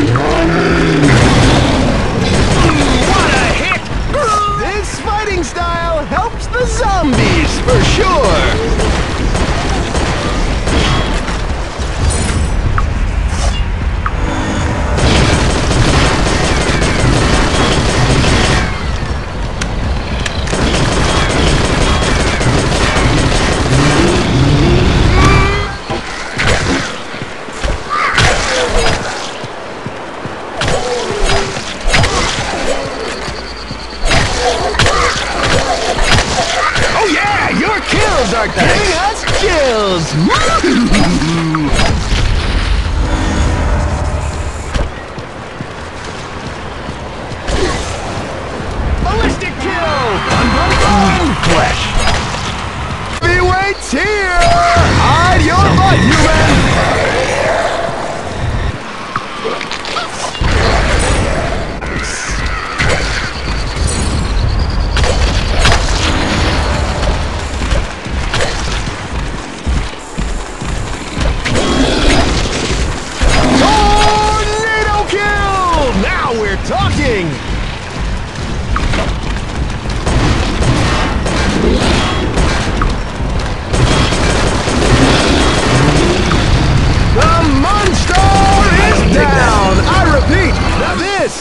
What a hit! This fighting style helps the zombies, for sure! chills!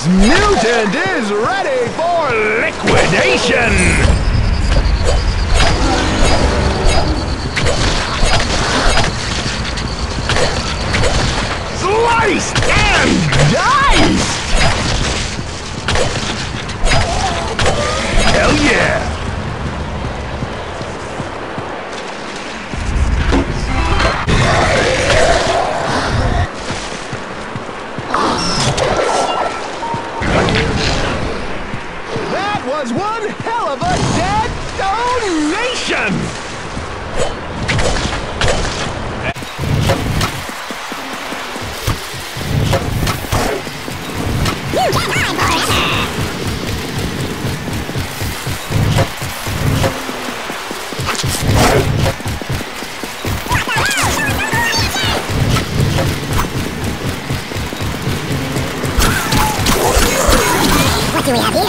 mutant is ready for liquidation! Sliced and diced! Hell yeah! We have you?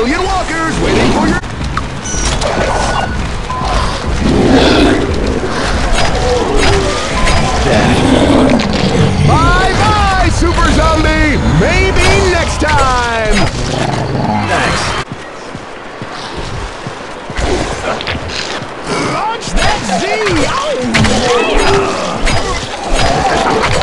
million walkers waiting for your... Bye-bye, Super Zombie! Maybe next time! Thanks. Launch that Z! Oh!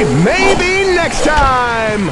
Maybe, next time!